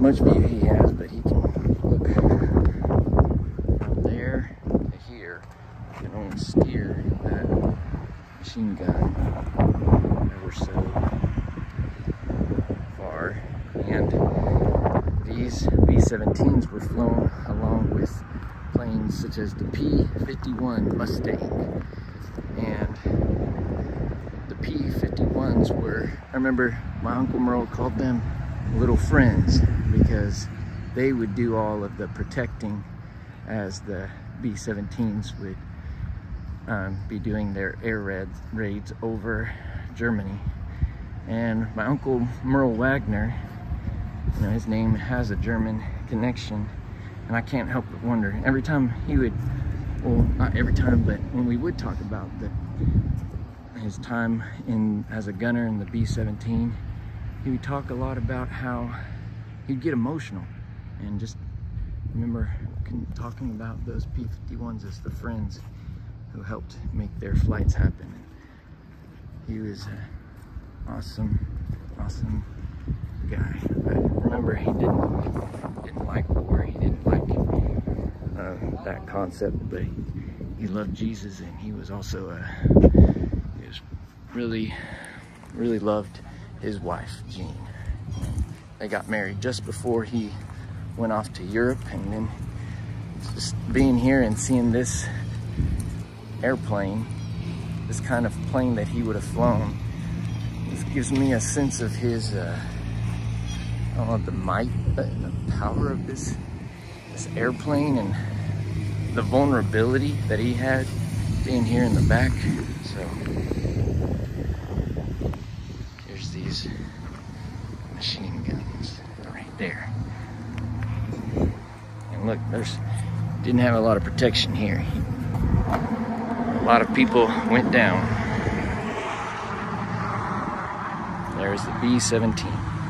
much view he has, but he can look from there to here and only steer that machine gun ever so far. And these B-17s were flown along with planes such as the P-51 Mustang. And the P-51s were, I remember my Uncle Merle called them little friends because they would do all of the protecting as the B-17s would um, be doing their air raids, raids over Germany. And my uncle Merle Wagner, you know, his name has a German connection, and I can't help but wonder every time he would, well, not every time, but when we would talk about the his time in as a gunner in the B-17, he would talk a lot about how he'd get emotional and just remember talking about those P-51s as the friends who helped make their flights happen. He was an awesome, awesome guy. But remember, he didn't didn't like war. He didn't like uh, that concept, but he, loved Jesus, and he was also a he was really, really loved his wife, Jean. They got married just before he went off to Europe and then just being here and seeing this airplane, this kind of plane that he would have flown, this gives me a sense of his, uh, I don't know, the might, the power of this, this airplane and the vulnerability that he had being here in the back. So these machine guns right there. And look, there's didn't have a lot of protection here. A lot of people went down. There's the B-17.